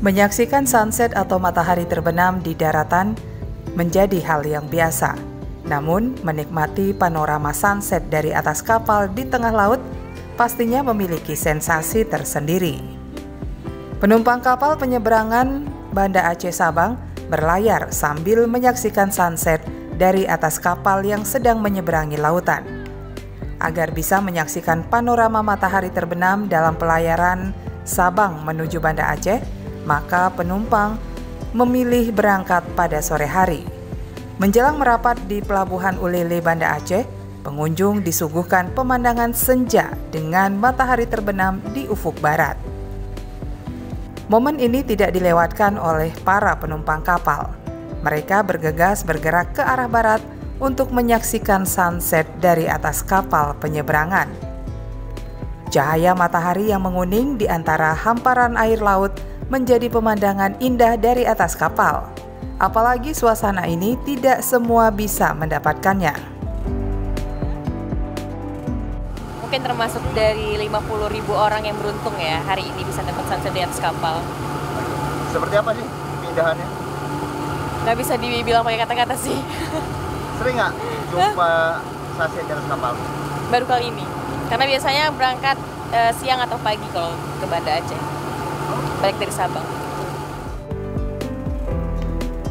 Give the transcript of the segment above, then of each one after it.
Menyaksikan sunset atau matahari terbenam di daratan menjadi hal yang biasa. Namun, menikmati panorama sunset dari atas kapal di tengah laut pastinya memiliki sensasi tersendiri. Penumpang kapal penyeberangan Banda Aceh Sabang berlayar sambil menyaksikan sunset dari atas kapal yang sedang menyeberangi lautan. Agar bisa menyaksikan panorama matahari terbenam dalam pelayaran Sabang menuju Banda Aceh, maka penumpang memilih berangkat pada sore hari. Menjelang merapat di Pelabuhan Ulele Banda Aceh, pengunjung disuguhkan pemandangan senja dengan matahari terbenam di ufuk barat. Momen ini tidak dilewatkan oleh para penumpang kapal. Mereka bergegas bergerak ke arah barat untuk menyaksikan sunset dari atas kapal penyeberangan. Cahaya matahari yang menguning di antara hamparan air laut menjadi pemandangan indah dari atas kapal. Apalagi suasana ini tidak semua bisa mendapatkannya. Mungkin termasuk dari 50 ribu orang yang beruntung ya hari ini bisa dapat sunset di atas kapal. Seperti apa sih keindahannya? Gak bisa dibilang pakai kata-kata sih. Sering nggak jumpa sunset di atas kapal? Baru kali ini. Karena biasanya berangkat uh, siang atau pagi kalau ke Banda Aceh baik dari Sabang.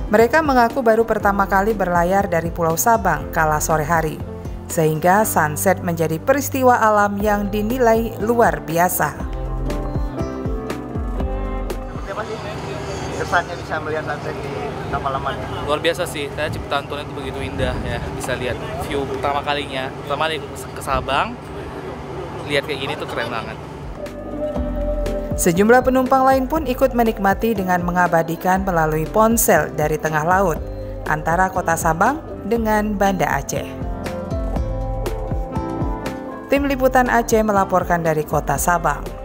Mereka mengaku baru pertama kali berlayar dari Pulau Sabang kala sore hari, sehingga sunset menjadi peristiwa alam yang dinilai luar biasa. Kesannya bisa melihat sunset di kapal lamanya? Luar biasa sih, saya ciptaan Tuhan itu begitu indah ya, bisa lihat view pertama kalinya, pertama kali ke Sabang, lihat kayak gini tuh keren banget. Sejumlah penumpang lain pun ikut menikmati dengan mengabadikan melalui ponsel dari tengah laut antara kota Sabang dengan Banda Aceh. Tim Liputan Aceh melaporkan dari kota Sabang.